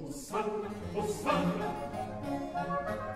Hosanna, Hosanna.